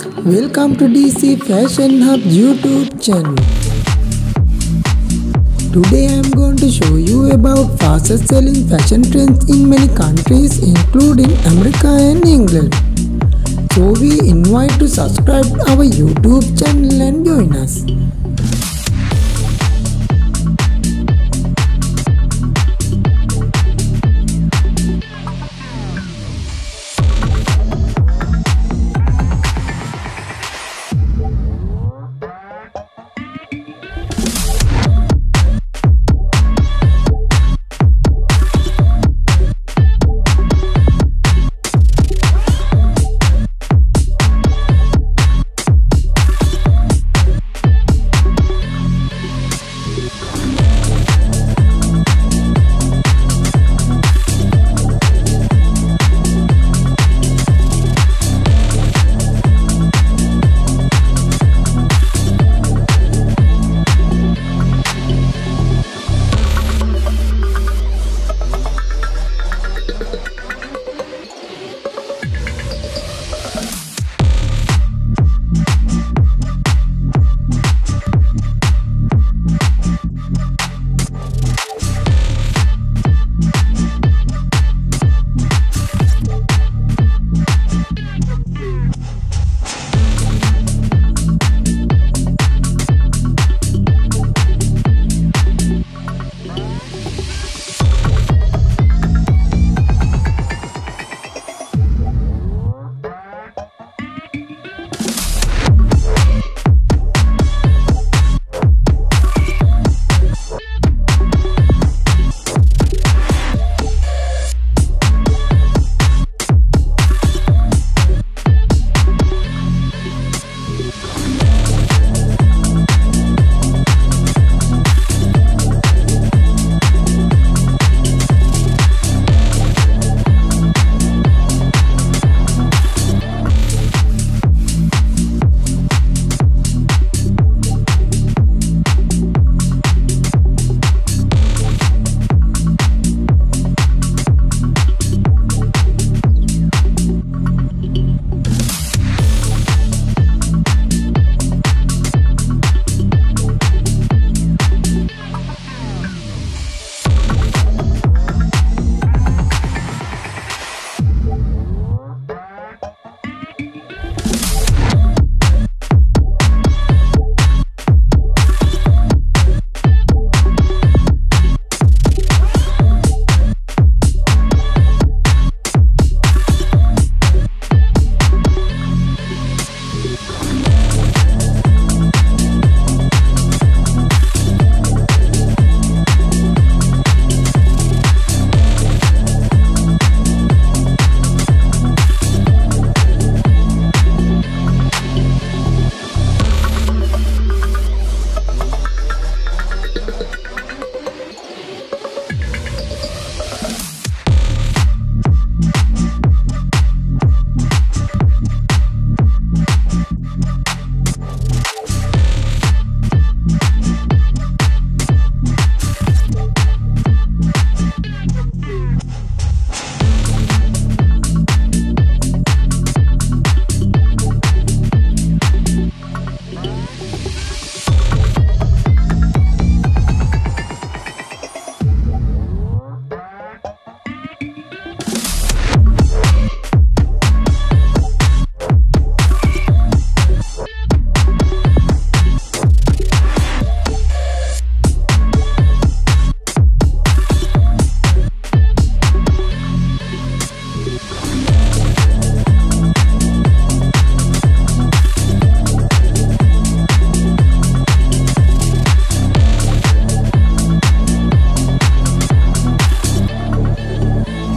Welcome to DC Fashion Hub YouTube channel. Today I am going to show you about fastest selling fashion trends in many countries including America and England. So we invite to subscribe our YouTube channel and join us.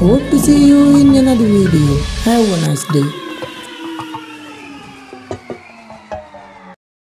Hope to see you in another video. Have a nice day.